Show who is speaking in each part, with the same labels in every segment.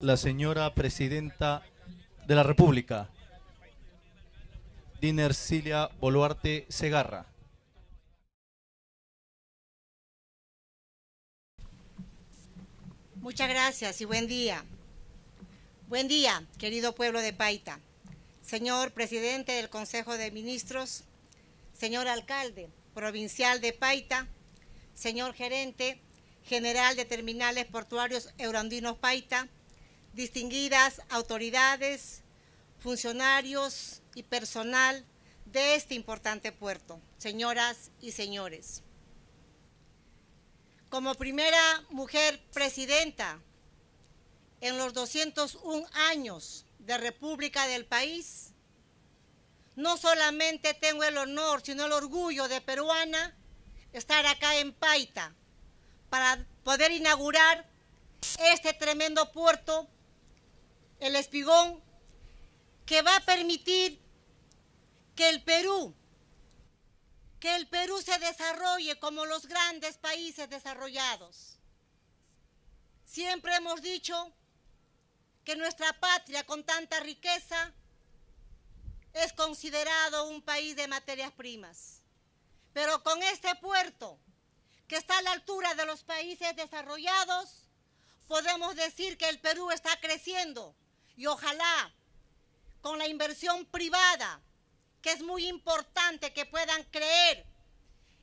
Speaker 1: la señora presidenta de la República, Dina Ercilia Boluarte Segarra.
Speaker 2: Muchas gracias y buen día. Buen día, querido pueblo de Paita. Señor presidente del Consejo de Ministros, señor alcalde provincial de Paita, señor gerente general de terminales portuarios Eurandinos Paita, distinguidas autoridades, funcionarios y personal de este importante puerto, señoras y señores. Como primera mujer presidenta en los 201 años de República del país, no solamente tengo el honor, sino el orgullo de peruana estar acá en Paita para poder inaugurar este tremendo puerto el espigón que va a permitir que el Perú, que el Perú se desarrolle como los grandes países desarrollados. Siempre hemos dicho que nuestra patria con tanta riqueza es considerado un país de materias primas. Pero con este puerto, que está a la altura de los países desarrollados, podemos decir que el Perú está creciendo y ojalá con la inversión privada, que es muy importante que puedan creer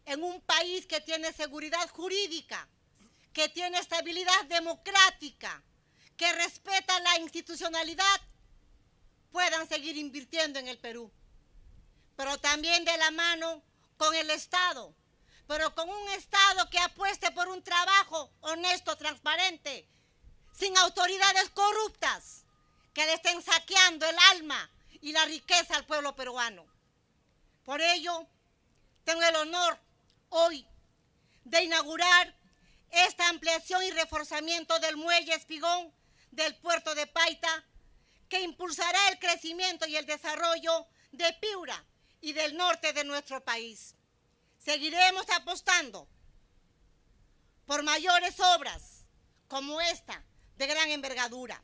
Speaker 2: en un país que tiene seguridad jurídica, que tiene estabilidad democrática, que respeta la institucionalidad, puedan seguir invirtiendo en el Perú. Pero también de la mano con el Estado, pero con un Estado que apueste por un trabajo honesto, transparente, sin autoridades corruptas que le estén saqueando el alma y la riqueza al pueblo peruano. Por ello, tengo el honor hoy de inaugurar esta ampliación y reforzamiento del muelle Espigón del puerto de Paita, que impulsará el crecimiento y el desarrollo de Piura y del norte de nuestro país. Seguiremos apostando por mayores obras como esta de gran envergadura.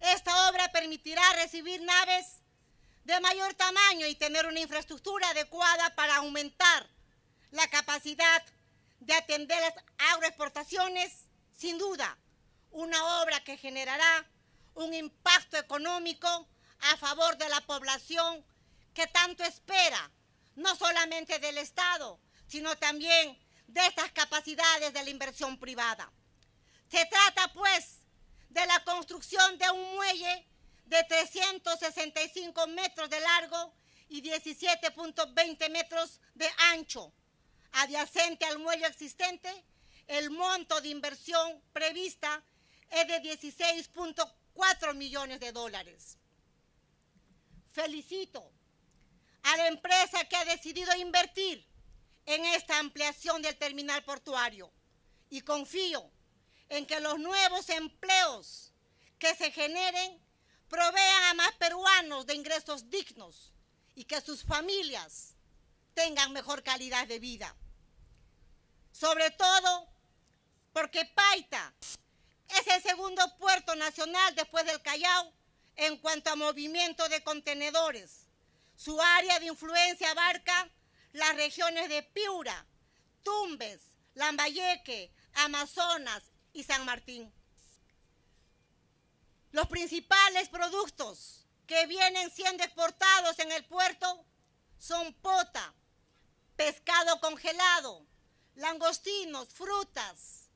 Speaker 2: Esta obra permitirá recibir naves de mayor tamaño y tener una infraestructura adecuada para aumentar la capacidad de atender las agroexportaciones, sin duda, una obra que generará un impacto económico a favor de la población que tanto espera, no solamente del Estado, sino también de estas capacidades de la inversión privada. Se trata, pues, de la construcción de un muelle de 365 metros de largo y 17.20 metros de ancho. Adyacente al muelle existente, el monto de inversión prevista es de 16.4 millones de dólares. Felicito a la empresa que ha decidido invertir en esta ampliación del terminal portuario y confío en que los nuevos empleos que se generen provean a más peruanos de ingresos dignos y que sus familias tengan mejor calidad de vida. Sobre todo porque Paita es el segundo puerto nacional después del Callao en cuanto a movimiento de contenedores. Su área de influencia abarca las regiones de Piura, Tumbes, Lambayeque, Amazonas y San Martín. Los principales productos que vienen siendo exportados en el puerto son pota, pescado congelado, langostinos, frutas.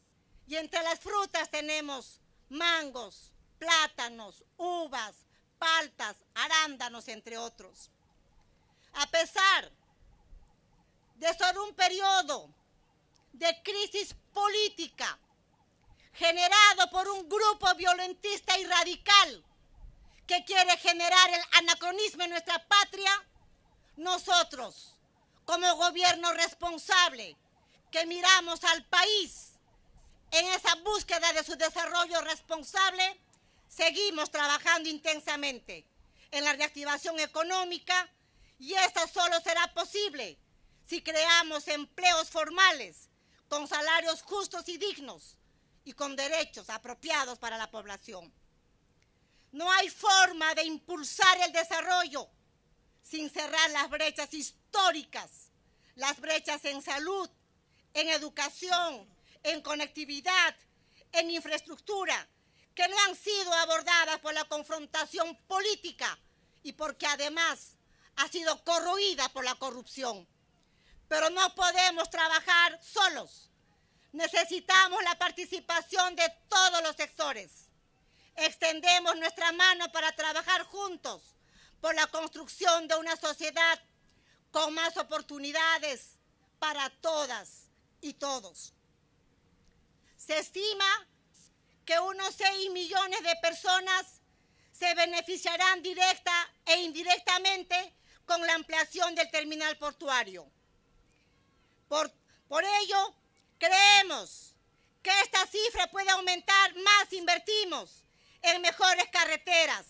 Speaker 2: Y entre las frutas tenemos mangos, plátanos, uvas, paltas, arándanos, entre otros. A pesar de ser un periodo de crisis política generado por un grupo violentista y radical que quiere generar el anacronismo en nuestra patria, nosotros, como gobierno responsable, que miramos al país en esa búsqueda de su desarrollo responsable, seguimos trabajando intensamente en la reactivación económica y esto solo será posible si creamos empleos formales con salarios justos y dignos y con derechos apropiados para la población. No hay forma de impulsar el desarrollo sin cerrar las brechas históricas, las brechas en salud, en educación, en conectividad, en infraestructura, que no han sido abordadas por la confrontación política y porque además ha sido corroída por la corrupción. Pero no podemos trabajar solos. Necesitamos la participación de todos los sectores. Extendemos nuestra mano para trabajar juntos por la construcción de una sociedad con más oportunidades para todas y todos. Se estima que unos 6 millones de personas se beneficiarán directa e indirectamente con la ampliación del terminal portuario. Por, por ello, creemos que esta cifra puede aumentar más si invertimos en mejores carreteras,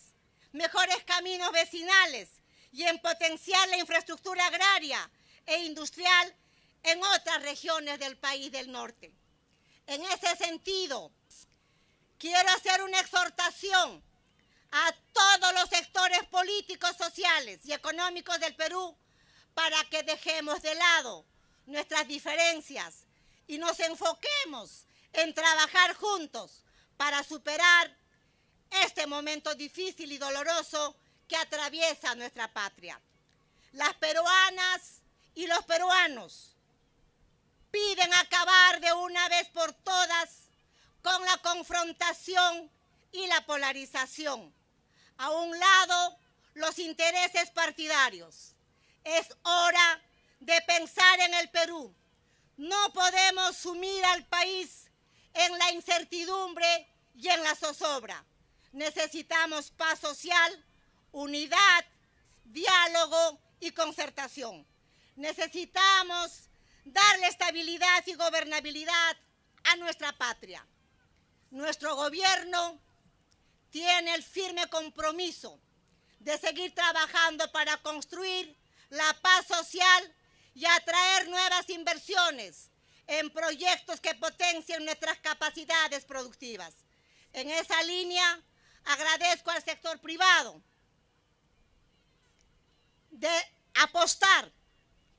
Speaker 2: mejores caminos vecinales y en potenciar la infraestructura agraria e industrial en otras regiones del país del norte. En ese sentido, quiero hacer una exhortación a todos los sectores políticos, sociales y económicos del Perú para que dejemos de lado nuestras diferencias y nos enfoquemos en trabajar juntos para superar este momento difícil y doloroso que atraviesa nuestra patria. Las peruanas y los peruanos piden acabar de una vez por todas con la confrontación y la polarización. A un lado, los intereses partidarios. Es hora de pensar en el Perú. No podemos sumir al país en la incertidumbre y en la zozobra. Necesitamos paz social, unidad, diálogo y concertación. Necesitamos darle estabilidad y gobernabilidad a nuestra patria. Nuestro gobierno tiene el firme compromiso de seguir trabajando para construir la paz social y atraer nuevas inversiones en proyectos que potencien nuestras capacidades productivas. En esa línea, agradezco al sector privado de apostar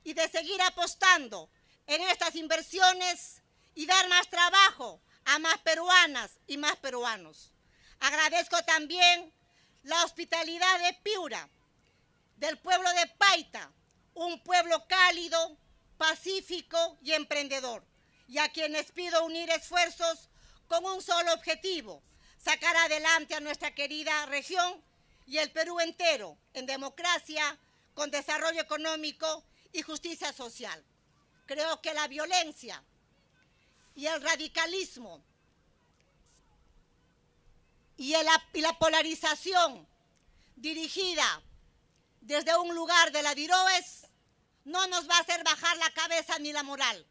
Speaker 2: y de seguir apostando en estas inversiones y dar más trabajo a más peruanas y más peruanos. Agradezco también la hospitalidad de Piura, del pueblo de Paita, un pueblo cálido, pacífico y emprendedor, y a quienes pido unir esfuerzos con un solo objetivo, sacar adelante a nuestra querida región y el Perú entero en democracia, con desarrollo económico y justicia social. Creo que la violencia y el radicalismo y, la polarización dirigida desde un lugar de la Diroes no nos va a hacer bajar la cabeza ni la moral.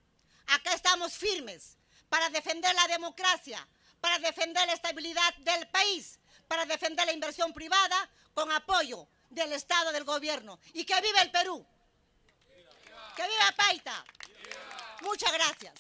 Speaker 2: Acá estamos firmes para defender la democracia, para defender la estabilidad del país, para defender la inversión privada con apoyo del Estado, del gobierno. Y que viva el Perú. Que viva Paita. Muchas gracias.